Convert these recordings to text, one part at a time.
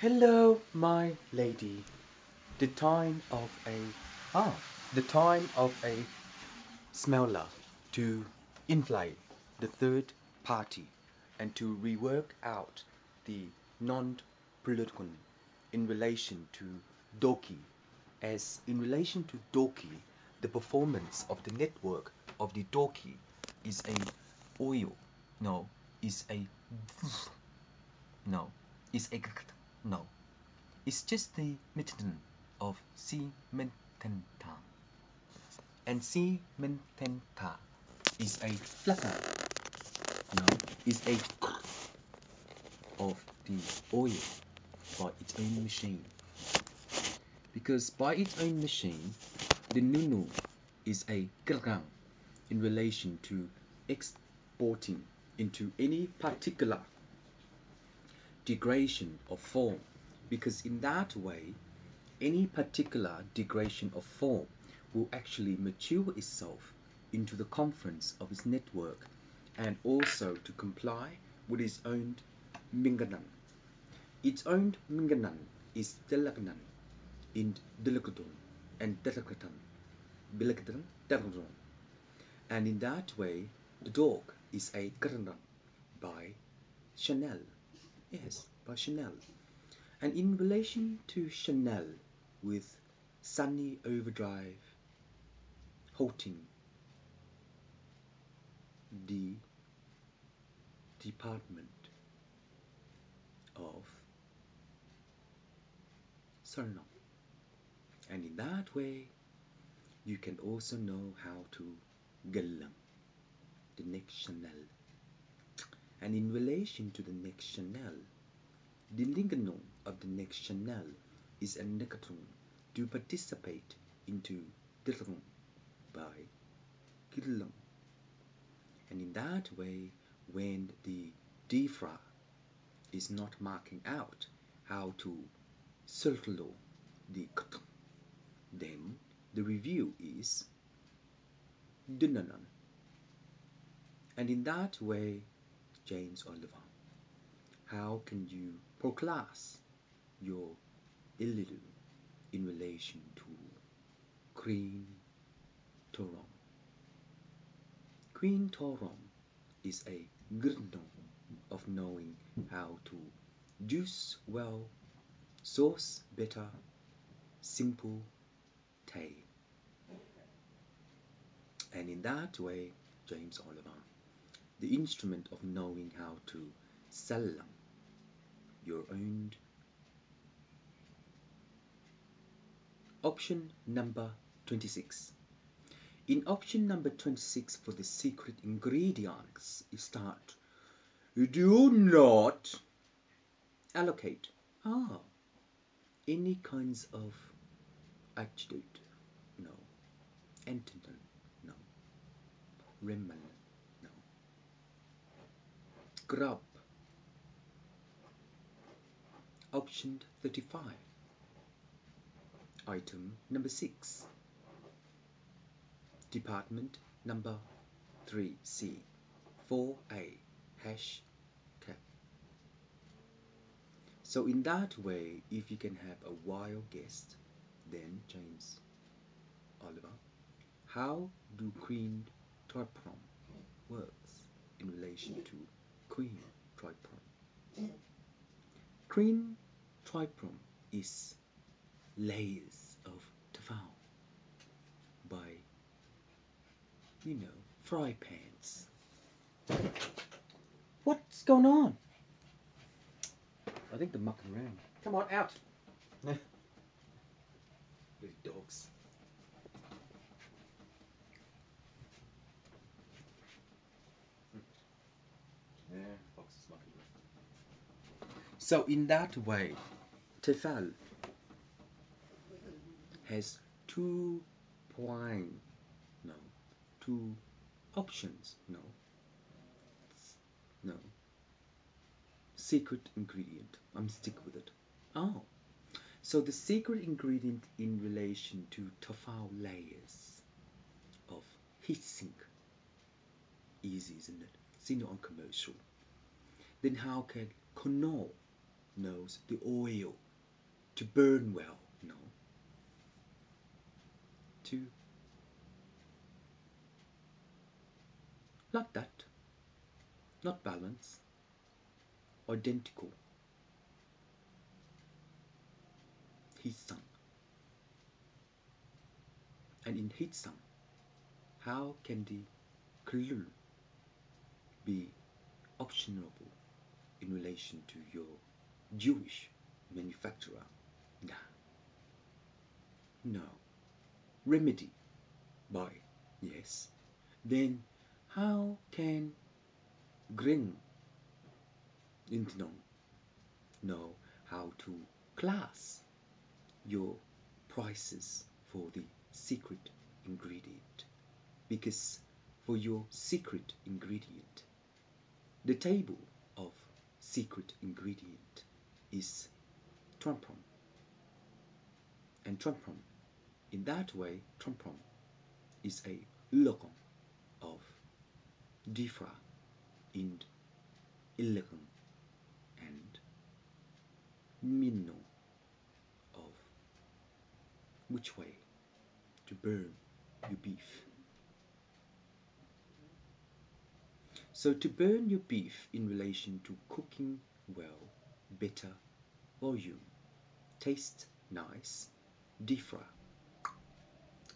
Hello, my lady. The time of a ah, the time of a smeller to inflate the third party and to rework out the non-political in relation to Doki, as in relation to Doki, the performance of the network of the Doki is a oil, no, is a no, is a no, it's just the mitten of cemententa, and cemententa is a flatter, no, is a of the oil by its own machine. Because by its own machine, the Nunu is a grang in relation to exporting into any particular degradation of form. Because in that way, any particular degradation of form will actually mature itself into the conference of its network and also to comply with its own Minganan. Its own Minganan is Delagnan in Delagadon and Delagatan, Bilagatan, Delagadon. And in that way, the dog is a Garandan by Chanel. Yes, by Chanel. And in relation to Chanel with Sunny Overdrive, halting the department of Sarnam. And in that way, you can also know how to galang the next Chanel. And in relation to the next channel. the linganon of the next channel is a negaton to participate into Dilrung by Gilung. And in that way, when the Difra is not marking out how to circle the then the review is Dunanan. And in that way, James Oliver, how can you proclass your illidu in relation to Queen Torom? Queen Torom is a gurdon of knowing how to juice well, sauce better, simple tay. And in that way, James Oliver, the instrument of knowing how to sell them. your own option number 26 in option number 26 for the secret ingredients you start. You do not allocate ah any kinds of adjective no. Antonym no. Remen no grub. Option 35 item number 6 department number 3c 4a hash cap. So in that way, if you can have a wild guest, then James Oliver, how do Queen Triprom works in relation to Queen Triprom? Queen Triprom is layers of tafal by, you know, fry pans. What's going on? I think they're mucking around. Come on, out! These dogs. Yeah, fox is mucking around. So in that way, Tefal has two point, no, two options, no, no, secret ingredient. I'm stick with it. Oh, so the secret ingredient in relation to Tefal layers of heat sink. Easy, isn't it? Seen it on commercial. Then how can Kono knows the oil to burn well, no. To not that, not balance, identical. His son. And in his son, how can the klul be optionable in relation to your Jewish manufacturer? Nah. No. Remedy by yes. Then how can Gring Intnon know how to class your prices for the secret ingredient? Because for your secret ingredient, the table of secret ingredient is trumpum. And trumpum, in that way, trumpum is a locum of diffra in illicum and minno of which way to burn your beef. So to burn your beef in relation to cooking well, better, volume, taste nice, differ.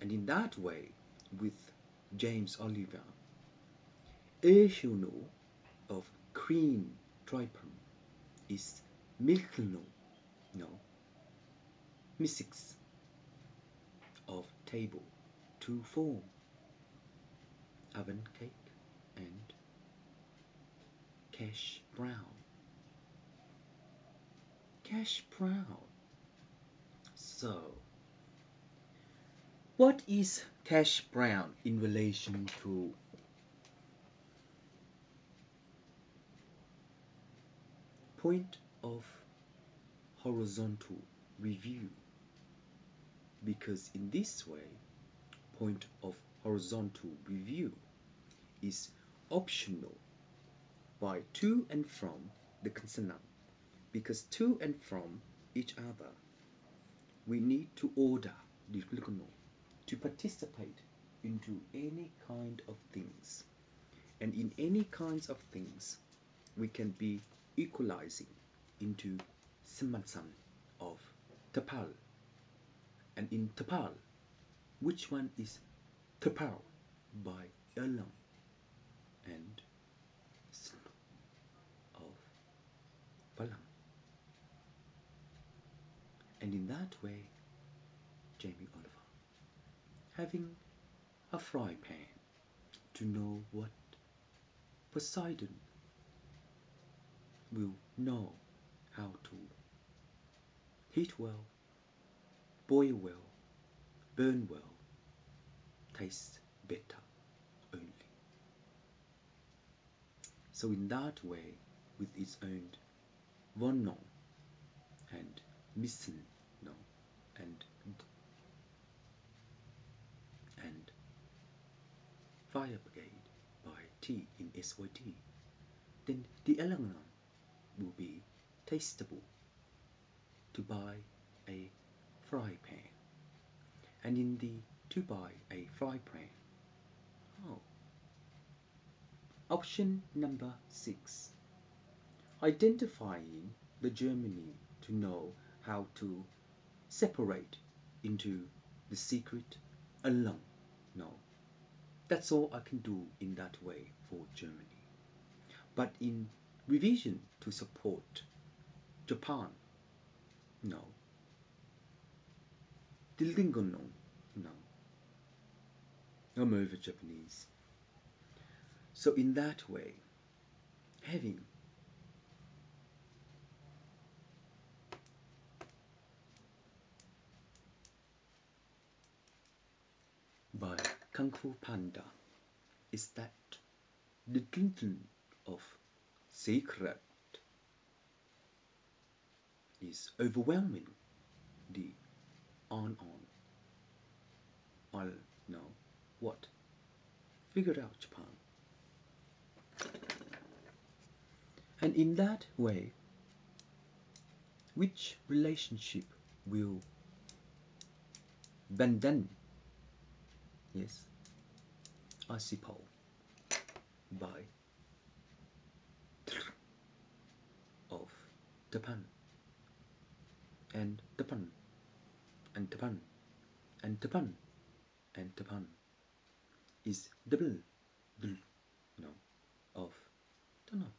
And in that way, with James Oliver, Echuno of cream tripum is milkno, no, mystics of table to form oven cake and cash brown. Cash brown. So, what is cash brown in relation to point of horizontal review? Because in this way, point of horizontal review is optional by to and from the consonant because to and from each other we need to order the to participate into any kind of things. And in any kinds of things we can be equalizing into simansan of tapal. And in tapal which one is tapal? By elam and of Balam. And in that way, Jamie Oliver, having a fry pan to know what Poseidon will know how to heat well, boil well, burn well, taste better only. So in that way, with its own Vonno and Missen no and and Fire Brigade by T in SYT, then the element will be tastable to buy a fry pan. And in the to buy a fry pan, oh, option number six, identifying the Germany to know how to separate into the secret alone. No, that's all I can do in that way for Germany. But in revision to support Japan, no. Dillingono, no. I'm over Japanese. So in that way, having by Kung Fu Panda is that the title of secret is overwhelming. The on on. I'll know what. Figure out Japan. And in that way which relationship will Bandan yes. Asipal by of Japan and Japan and Japan and Japan and Japan is double no. Of don't know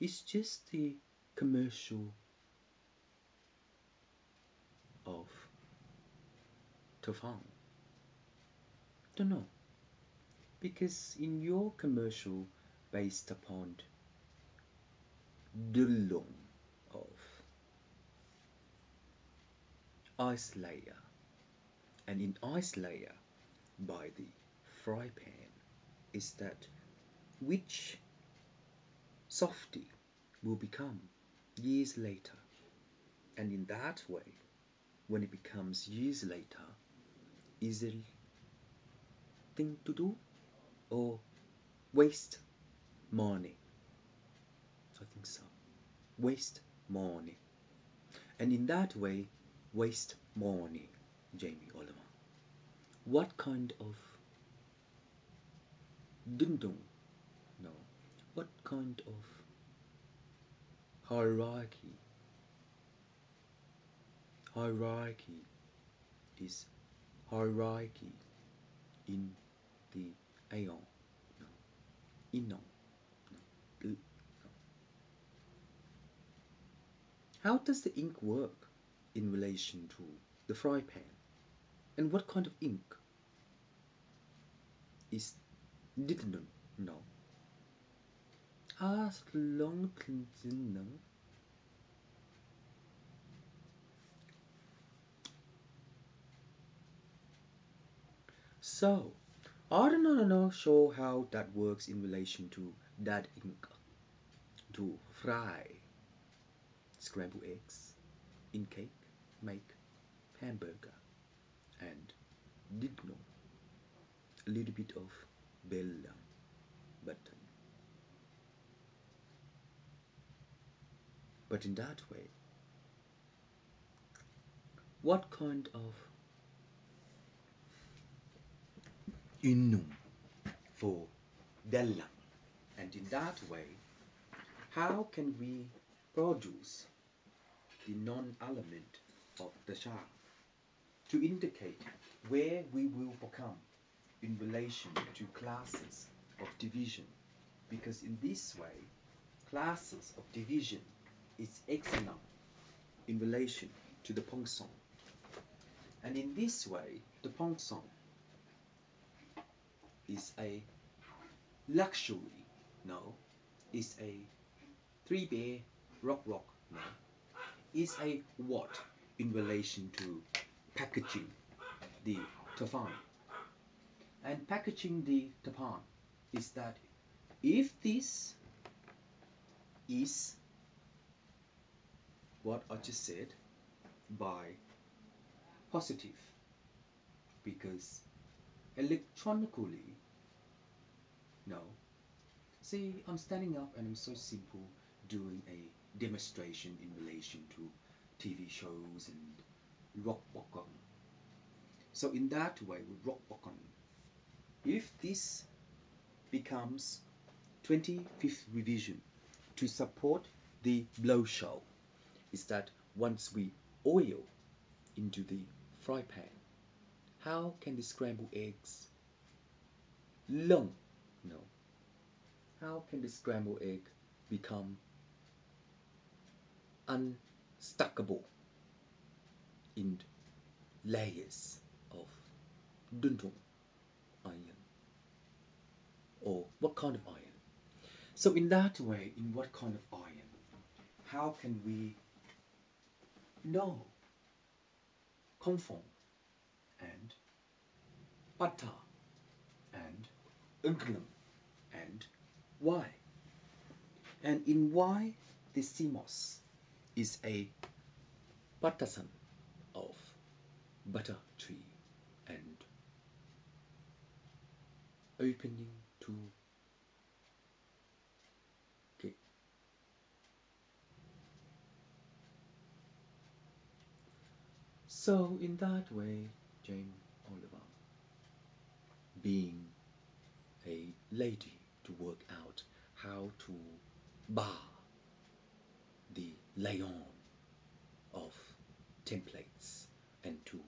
it's just the commercial of Tefan. Don't know. Because in your commercial based upon Dullum of ice layer and in ice layer by the fry pan is that which softy will become years later and in that way when it becomes years later is a thing to do or waste money? I think so. Waste money. And in that way waste money Jamie Oliver. What kind of dundung no. What kind of hierarchy? Hierarchy is hierarchy in the aeon. No inon no, how does the ink work in relation to the fry pan? And what kind of ink is didn't know? As long know. So, I don't know sure how that works in relation to that ink to fry scrambled eggs in cake, make hamburger, and did know a little bit of bella button. But in that way, what kind of innum for dellam? And in that way, how can we produce the non-element of the sha to indicate where we will become in relation to classes of division? Because in this way, classes of division is excellent in relation to the Pongsong. And in this way, the Pongsong is a luxury, no, is a three bear rock rock, no, is a what in relation to packaging the tafan. And packaging the tapan is that if this is what I just said by positive because electronically no see I'm standing up and I'm so simple doing a demonstration in relation to TV shows and rock walk so in that way with rock walk if this becomes 25th revision to support the blow show is that once we oil into the fry pan, how can the scrambled eggs long? No. How can the scrambled egg become unstackable in layers of duntung iron? Or what kind of iron? So in that way, in what kind of iron? How can we no, Confong and Bata and and Y. And in Y, the CMOS is a Batasan of butter tree and opening to So, in that way, Jane Oliver, being a lady work out how to bar the lion of templates and to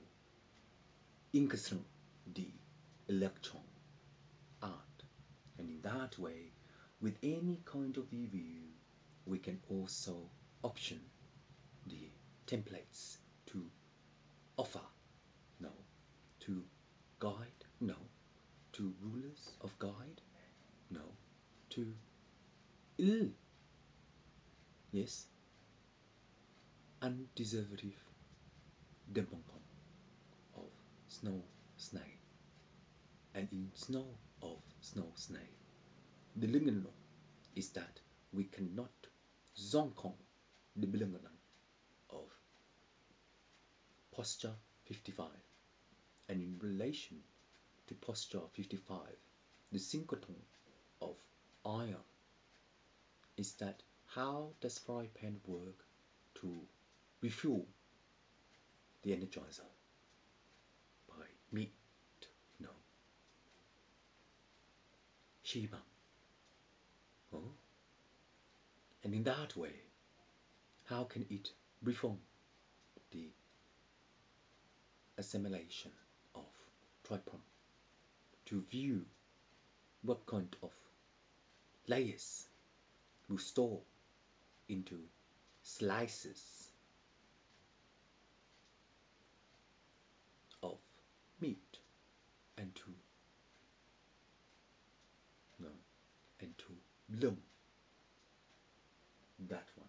increase the electron art. And in that way, with any kind of review, we can also option the templates to offer, no, to guide, no, to rulers of guide, no, to ill, yes, undeserved debunking of snow snake, And in snow of snow snake, the linganong is that we cannot zonkong the bilingalang of posture 55. And in relation to posture 55, the synchrotron of iron is that how does fry pan work to refuel the energizer by meat, no, Shiba. Oh. And in that way, how can it reform the assimilation of trypon to view what kind of layers will store into slices of meat and to no and to bloom. That one.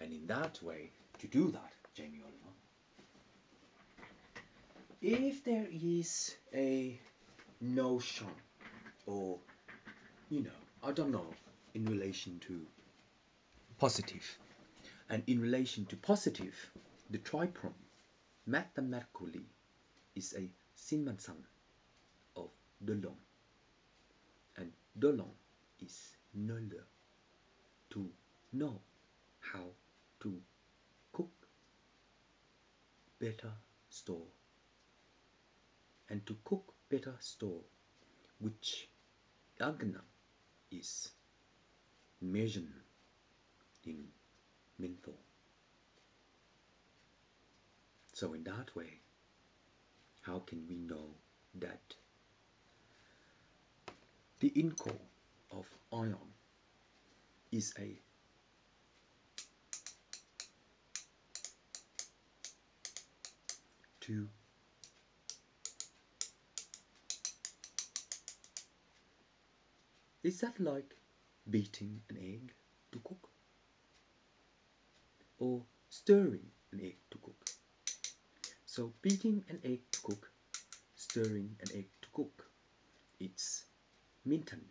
And in that way to do that Jamie Oliver if there is a notion or you know I don't know in relation to positive. and in relation to positive the triprom mathematically is a Simonson of Delon and Delon is null to know how to cook better store. And to cook better store which Agna is measured in menthol. So in that way, how can we know that the inco of ion is a two Is that like beating an egg to cook? Or stirring an egg to cook? So beating an egg to cook, stirring an egg to cook, it's minton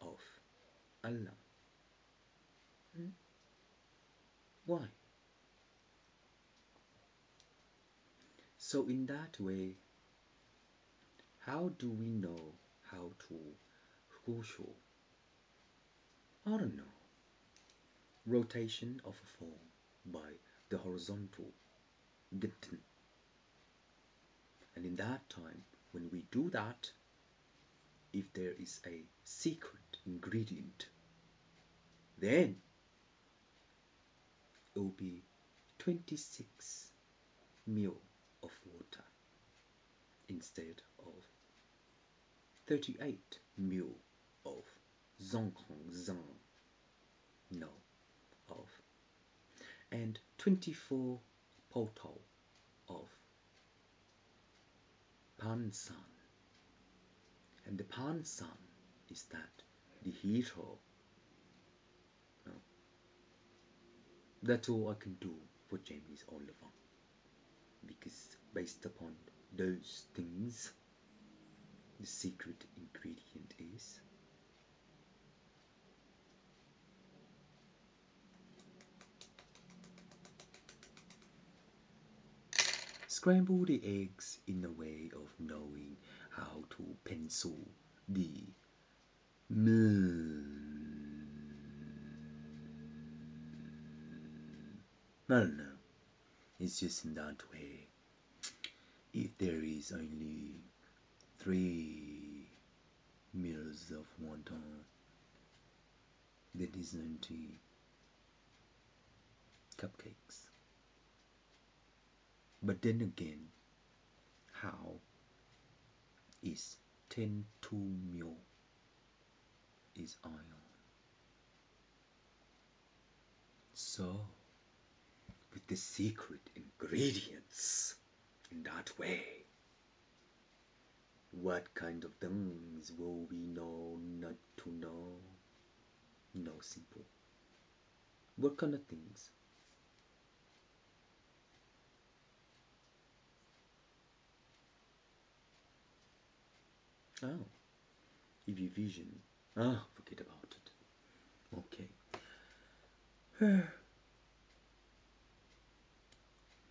of Allah. Hmm? Why? So in that way, how do we know how to I don't know. Rotation of a form by the horizontal. And in that time, when we do that, if there is a secret ingredient, then it will be 26 ml of water instead of 38 ml of Zongkong Zang, no, of, and 24 poto of Pan San. And the Pan San is that the hero. No. That's all I can do for James Oliver. Because based upon those things, the secret ingredient is scramble the eggs in a way of knowing how to pencil the moon. I don't know. It's just in that way. If there is only three meals of wonton, there is empty cupcakes. But then again, how is 10 to meal is ion? So, with the secret ingredients in that way, what kind of things will we know not to know? No simple. What kind of things? Oh, if you vision. Ah, forget about it. Okay.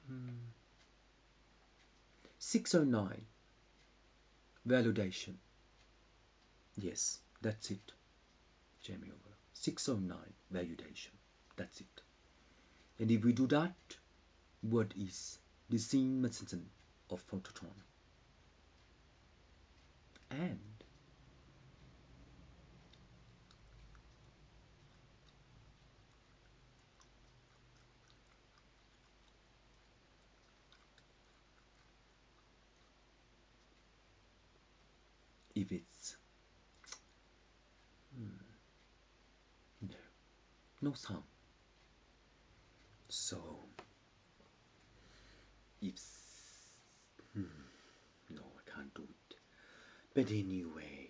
Hmm. 609 validation. Yes that's it. Jamie over. 609 validation. That's it. And if we do that what is the scene mechanism of phototron and if it's hmm, no, no sound. So if hmm, no, I can't do. But anyway,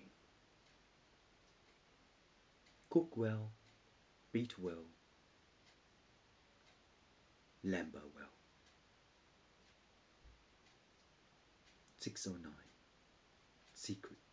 cook well, beat well, lamber well. 609 Secret.